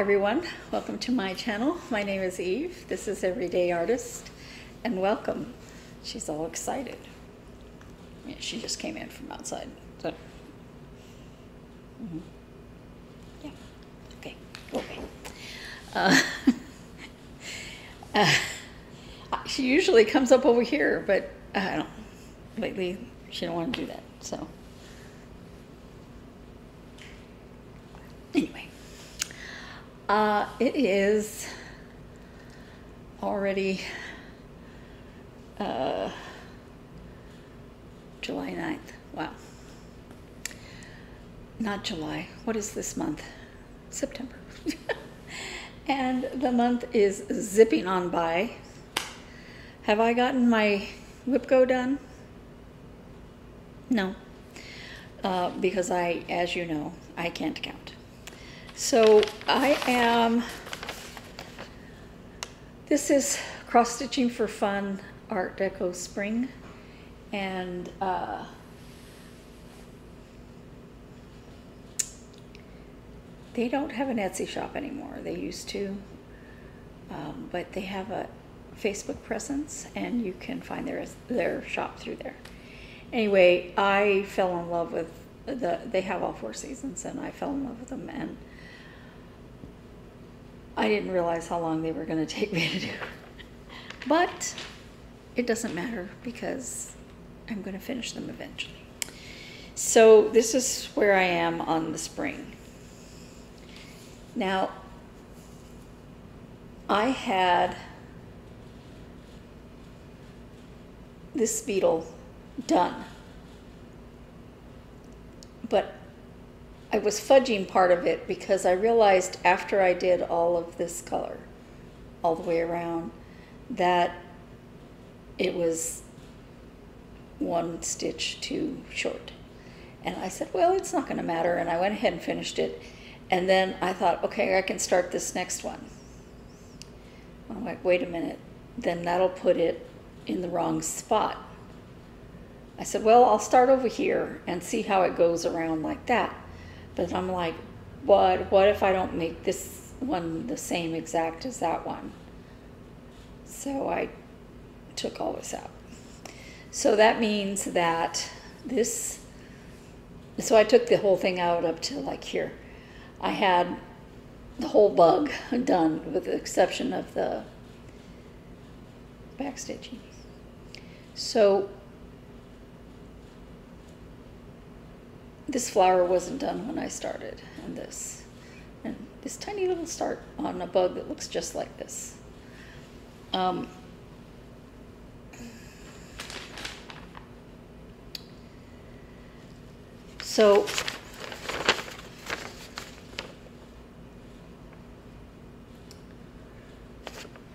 Everyone, welcome to my channel. My name is Eve. This is Everyday Artist, and welcome. She's all excited. Yeah, she just came in from outside. So, Mhm. yeah, okay, go away. Uh, uh, she usually comes up over here, but uh, I don't. Lately, she don't want to do that. So, anyway. Uh, it is already uh, July 9th. Wow. Not July. What is this month? September. and the month is zipping on by. Have I gotten my WIPGO done? No. Uh, because I, as you know, I can't count. So I am, this is Cross Stitching for Fun Art Deco Spring. And uh, they don't have an Etsy shop anymore. They used to, um, but they have a Facebook presence and you can find their, their shop through there. Anyway, I fell in love with the, they have all four seasons and I fell in love with them and I didn't realize how long they were going to take me to do. But it doesn't matter because I'm going to finish them eventually. So this is where I am on the spring. Now, I had this beetle done, but I was fudging part of it because I realized after I did all of this color, all the way around, that it was one stitch too short. And I said, well, it's not going to matter. And I went ahead and finished it. And then I thought, okay, I can start this next one. I'm like, wait a minute. Then that'll put it in the wrong spot. I said, well, I'll start over here and see how it goes around like that. But I'm like, what, what if I don't make this one the same exact as that one? So I took all this out. So that means that this, so I took the whole thing out up to like here. I had the whole bug done with the exception of the back stitching. So this flower wasn't done when I started and this and this tiny little start on a bug that looks just like this. Um, so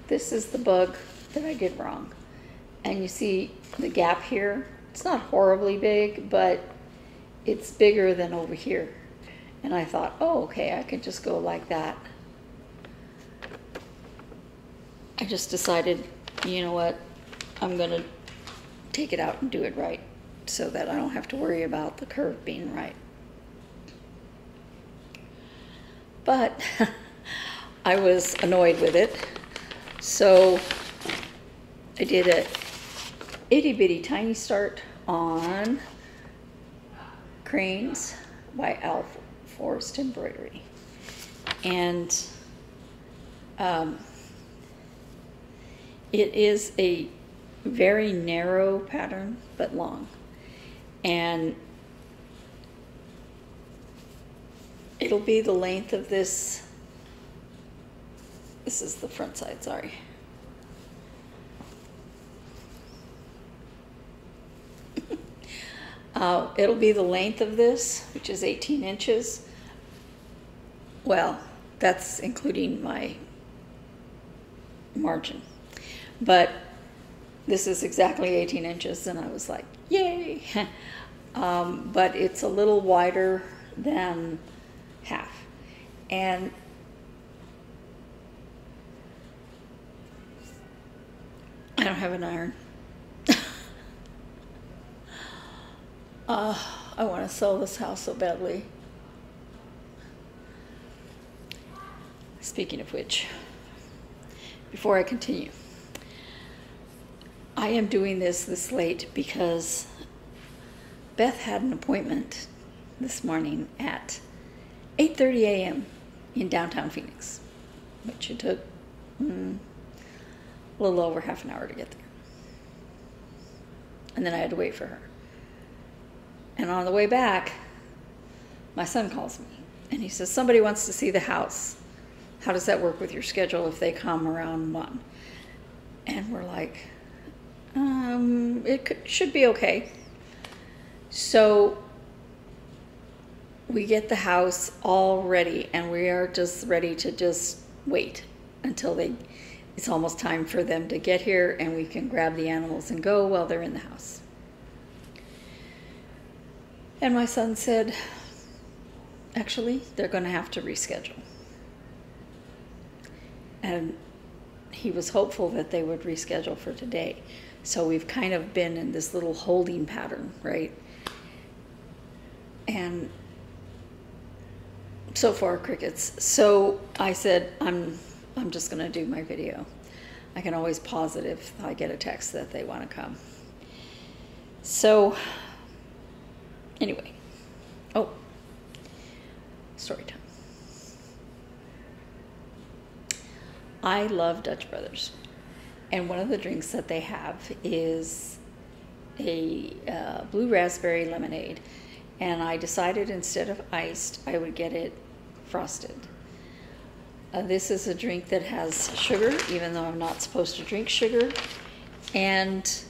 this is the bug that I did wrong. And you see the gap here? It's not horribly big, but it's bigger than over here. And I thought, oh, okay, I could just go like that. I just decided, you know what, I'm to take it out and do it right so that I don't have to worry about the curve being right. But I was annoyed with it, so I did a itty bitty tiny start on Cranes by Owl Forest Embroidery. And um, it is a very narrow pattern, but long. And it'll be the length of this. This is the front side, sorry. Uh, it'll be the length of this, which is 18 inches. Well, that's including my margin. But this is exactly 18 inches, and I was like, yay! um, but it's a little wider than half. And I don't have an iron. Uh, I want to sell this house so badly. Speaking of which, before I continue, I am doing this this late because Beth had an appointment this morning at 8:30 a.m. in downtown Phoenix, which it took mm, a little over half an hour to get there. And then I had to wait for her. And on the way back, my son calls me and he says, Somebody wants to see the house. How does that work with your schedule if they come around one? And we're like, um, it could, should be okay. So we get the house all ready and we are just ready to just wait until they it's almost time for them to get here and we can grab the animals and go while they're in the house. And my son said, actually, they're going to have to reschedule. And he was hopeful that they would reschedule for today. So we've kind of been in this little holding pattern, right? And so far crickets. So I said, I'm I'm just gonna do my video. I can always pause it if I get a text that they want to come. So anyway, oh, story time. I love Dutch Brothers, and one of the drinks that they have is a uh, blue raspberry lemonade, and I decided instead of iced, I would get it frosted. Uh, this is a drink that has sugar, even though I'm not supposed to drink sugar, and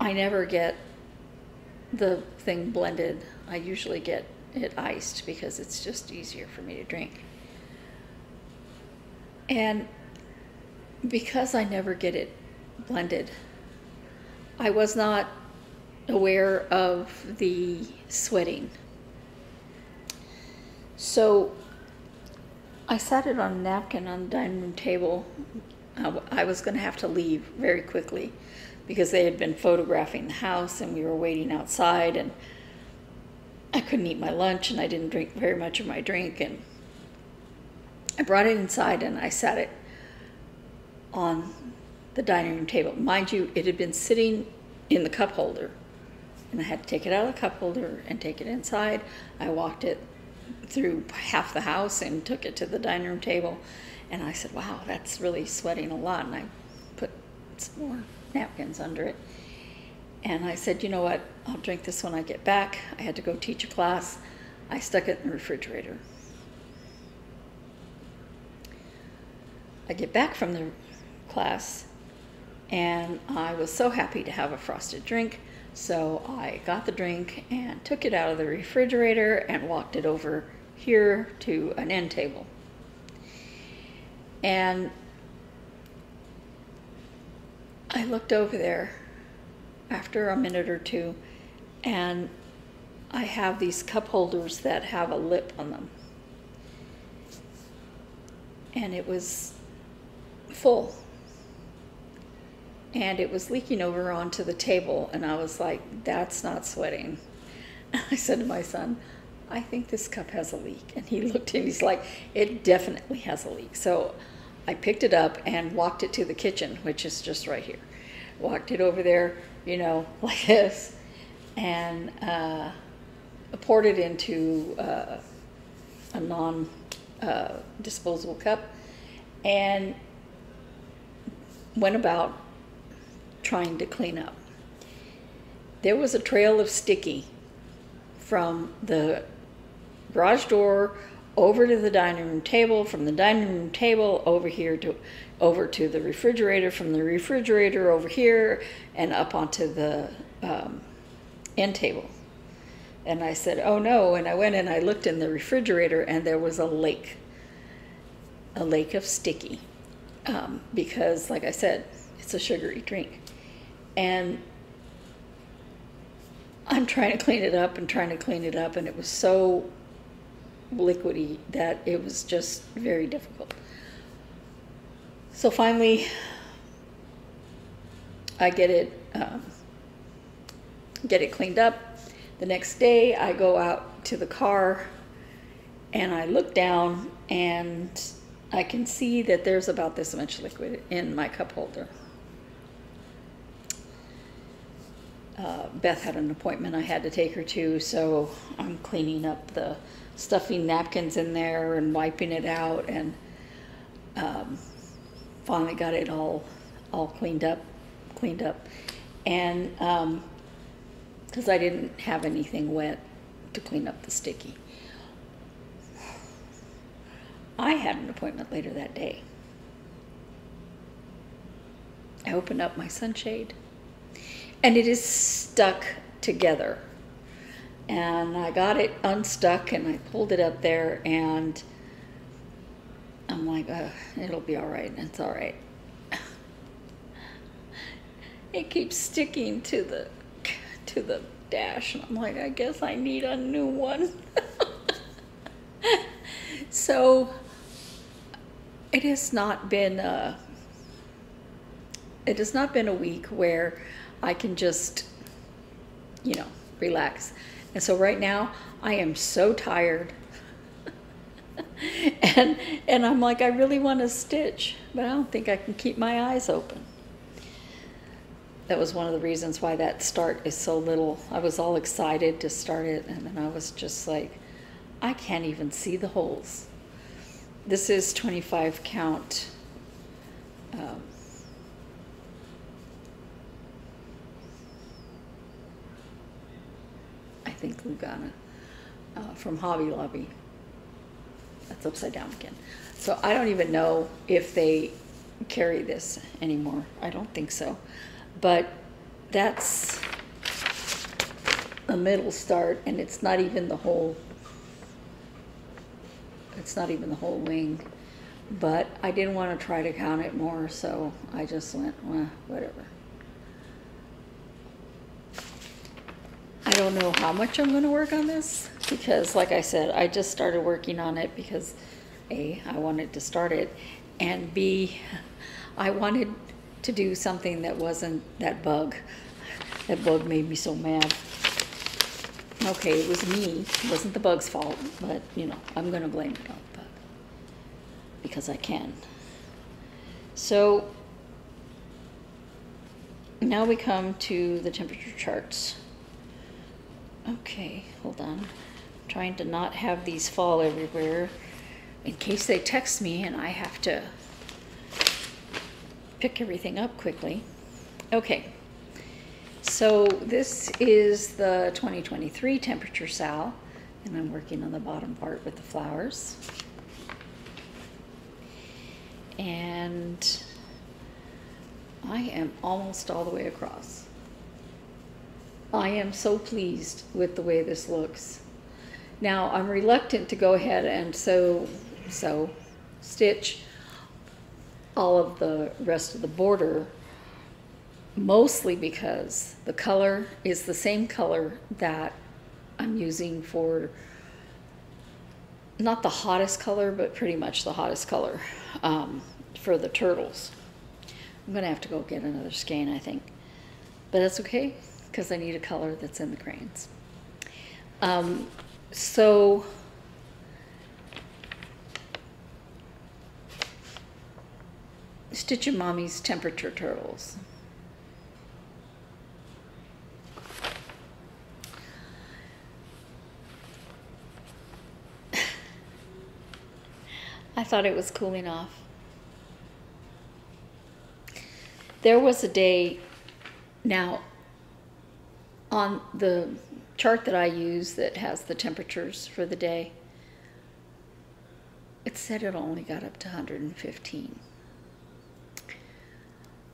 I never get the thing blended. I usually get it iced because it's just easier for me to drink. And because I never get it blended, I was not aware of the sweating. So I sat it on a napkin on the dining room table. I was going to have to leave very quickly because they had been photographing the house and we were waiting outside and I couldn't eat my lunch and I didn't drink very much of my drink and I brought it inside and I sat it on the dining room table. Mind you, it had been sitting in the cup holder and I had to take it out of the cup holder and take it inside. I walked it through half the house and took it to the dining room table and I said, wow, that's really sweating a lot. And I put some more napkins under it. And I said, you know what? I'll drink this when I get back. I had to go teach a class. I stuck it in the refrigerator. I get back from the class and I was so happy to have a frosted drink. So I got the drink and took it out of the refrigerator and walked it over here to an end table. And I looked over there after a minute or two, and I have these cup holders that have a lip on them. And it was full. And it was leaking over onto the table, and I was like, that's not sweating. I said to my son, I think this cup has a leak. And he looked and he's like, it definitely has a leak. So I picked it up and walked it to the kitchen, which is just right here. Walked it over there, you know, like this, and uh, poured it into uh, a non uh, disposable cup and went about trying to clean up. There was a trail of sticky from the garage door over to the dining room table, from the dining room table over here to over to the refrigerator, from the refrigerator over here, and up onto the um, end table. And I said, "Oh no!" And I went and I looked in the refrigerator, and there was a lake, a lake of sticky, um, because, like I said, it's a sugary drink, and I'm trying to clean it up and trying to clean it up, and it was so liquidy that it was just very difficult. So finally, I get it um, get it cleaned up. The next day, I go out to the car and I look down and I can see that there's about this much liquid in my cup holder. Uh, Beth had an appointment I had to take her to, so I'm cleaning up the stuffing napkins in there and wiping it out, and um, finally got it all all cleaned up, cleaned up, and because I didn't have anything wet to clean up the sticky. I had an appointment later that day. I opened up my sunshade and it is stuck together. And I got it unstuck and I pulled it up there and I'm like, it'll be all right. It's all right. It keeps sticking to the to the dash, and I'm like, I guess I need a new one. so it has not been a, it has not been a week where I can just, you know, relax. And so right now I am so tired. and and I'm like I really want to stitch, but I don't think I can keep my eyes open. That was one of the reasons why that start is so little. I was all excited to start it and then I was just like I can't even see the holes. This is 25 count um, think Lugana uh, from Hobby Lobby. That's upside down again. So I don't even know if they carry this anymore. I don't think so. But that's a middle start, and it's not even the whole. It's not even the whole wing. But I didn't want to try to count it more, so I just went, well, whatever. Don't know how much I'm going to work on this because, like I said, I just started working on it because A, I wanted to start it, and B, I wanted to do something that wasn't that bug. That bug made me so mad. Okay, it was me. It wasn't the bug's fault, but you know, I'm going to blame it on the bug because I can. So now we come to the temperature charts. Okay, hold on. I'm trying to not have these fall everywhere in case they text me and I have to pick everything up quickly. Okay, so this is the 2023 temperature sal, and I'm working on the bottom part with the flowers. And I am almost all the way across. I am so pleased with the way this looks. Now I'm reluctant to go ahead and sew, sew, stitch all of the rest of the border, mostly because the color is the same color that I'm using for not the hottest color, but pretty much the hottest color um, for the turtles. I'm gonna have to go get another skein, I think, but that's okay because I need a color that's in the cranes. Um, so Stitchin Mommy's temperature turtles. I thought it was cooling off. There was a day now on the chart that I use that has the temperatures for the day. It said it only got up to 115.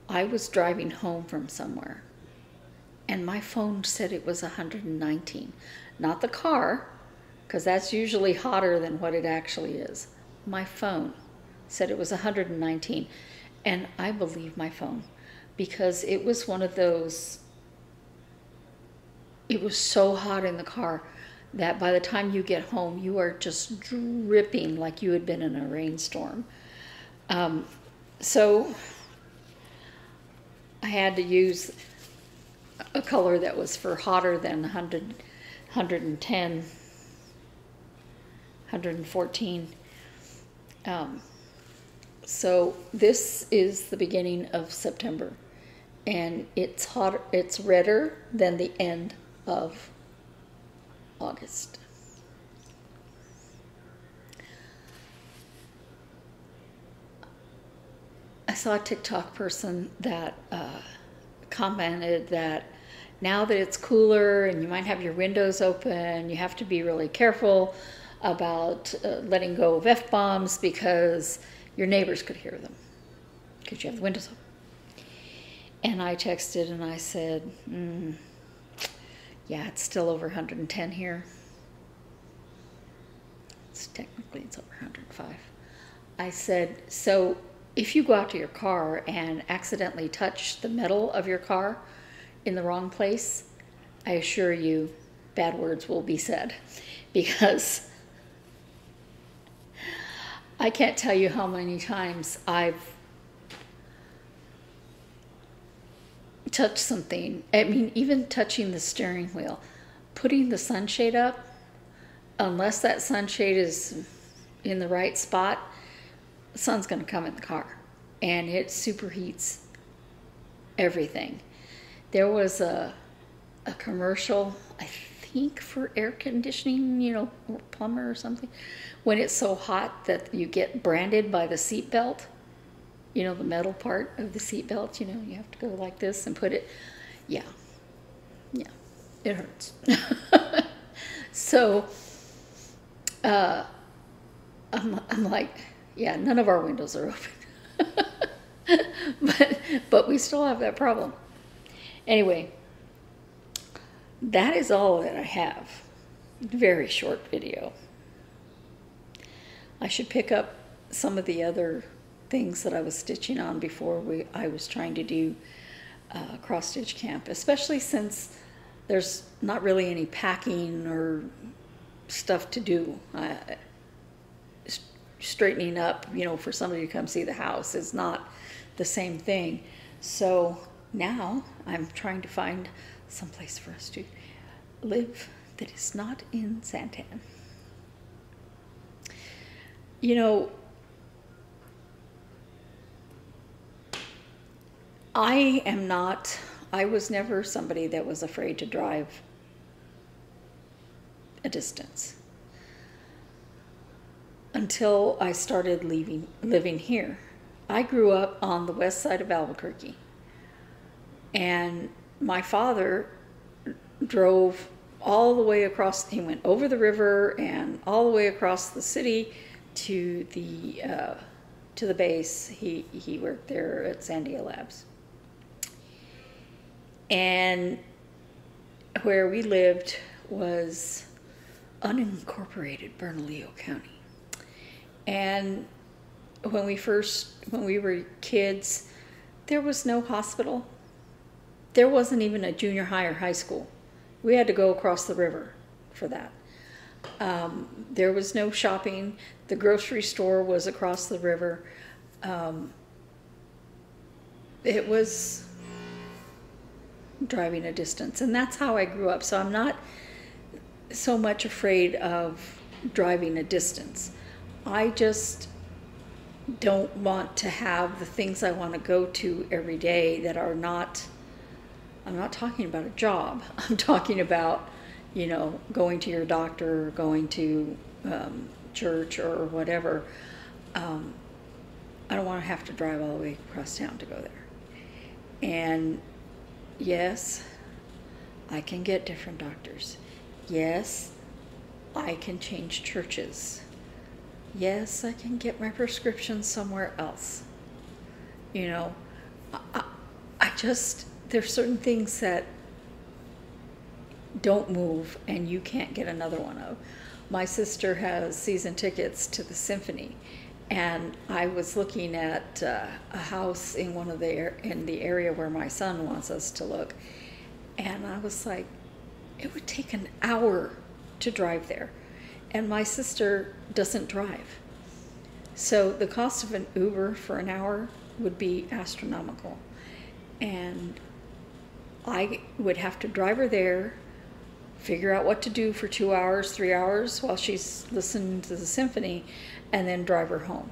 I was driving home from somewhere and my phone said it was 119. Not the car, because that's usually hotter than what it actually is. My phone said it was 119. And I believe my phone because it was one of those, it was so hot in the car that by the time you get home, you are just dripping like you had been in a rainstorm. Um, so I had to use a color that was for hotter than 100, 110 114. Um, so this is the beginning of September, and it's hotter, It's redder than the end of August. I saw a TikTok person that uh, commented that now that it's cooler and you might have your windows open, you have to be really careful about uh, letting go of F bombs because your neighbors could hear them because you have the windows open. And I texted and I said, mm, yeah, it's still over 110 here. It's technically it's over 105. I said, so if you go out to your car and accidentally touch the metal of your car in the wrong place, I assure you bad words will be said because I can't tell you how many times I've touched something. I mean, even touching the steering wheel, putting the sunshade up, unless that sunshade is in the right spot, the sun's going to come in the car and it superheats everything. There was a, a commercial, I think, for air conditioning, you know, plumber or something, when it's so hot that you get branded by the seat belt, you know, the metal part of the seat belt, you know, you have to go like this and put it, yeah, yeah, it hurts. so, uh, I'm, I'm like, yeah, none of our windows are open. but, but we still have that problem. Anyway, that is all that I have. Very short video. I should pick up some of the other things that I was stitching on before we, I was trying to do uh, cross stitch camp, especially since there's not really any packing or stuff to do. I, straightening up, you know, for somebody to come see the house is not the same thing. So now I'm trying to find some place for us to live that is not in Santan. You know, I am not, I was never somebody that was afraid to drive a distance until I started leaving, living here. I grew up on the west side of Albuquerque, and my father drove all the way across. He went over the river and all the way across the city to the uh, to the base. He he worked there at Sandia Labs, and where we lived was unincorporated Bernalillo County. And when we first, when we were kids, there was no hospital. There wasn't even a junior high or high school. We had to go across the river for that. Um, there was no shopping. The grocery store was across the river. Um, it was driving a distance, and that's how I grew up. So I'm not so much afraid of driving a distance. I just don't want to have the things I want to go to every day that are not, I'm not talking about a job. I'm talking about, you know, going to your doctor or going to um, church or whatever. Um, I don't want to have to drive all the way across town to go there. And yes, I can get different doctors. Yes, I can change churches yes, I can get my prescription somewhere else. You know, I, I just, there's certain things that don't move and you can't get another one of. My sister has season tickets to the symphony and I was looking at uh, a house in one of the in the area where my son wants us to look, and I was like, it would take an hour to drive there and my sister doesn't drive. So the cost of an Uber for an hour would be astronomical. And I would have to drive her there, figure out what to do for two hours, three hours while she's listening to the symphony, and then drive her home.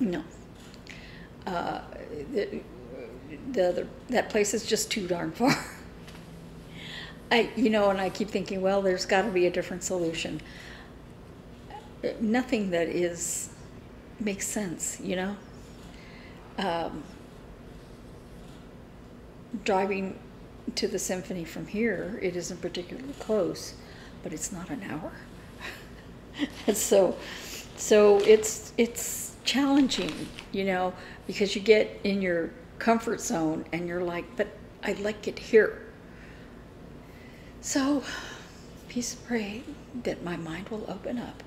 No. Uh, the, the other, that place is just too darn far. I, you know, and I keep thinking, well, there's got to be a different solution. Nothing that is makes sense, you know. Um, driving to the symphony from here, it isn't particularly close, but it's not an hour. and so, so it's it's challenging, you know, because you get in your comfort zone and you're like, but I like it here. So, please pray that my mind will open up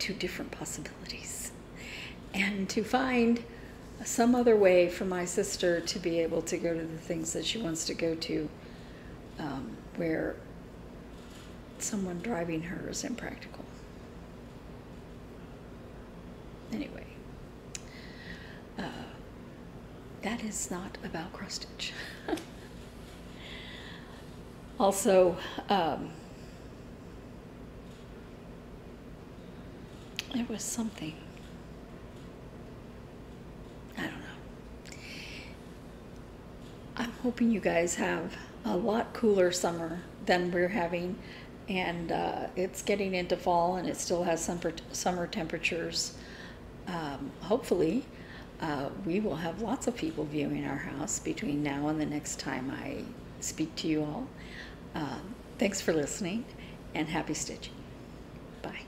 to different possibilities and to find some other way for my sister to be able to go to the things that she wants to go to um, where someone driving her is impractical. Anyway, uh, that is not about cross stitch. also, um, it was something. I don't know. I'm hoping you guys have a lot cooler summer than we're having, and uh, it's getting into fall and it still has summer, summer temperatures. Um, hopefully, uh, we will have lots of people viewing our house between now and the next time I speak to you all. Um, thanks for listening and happy stitching. Bye.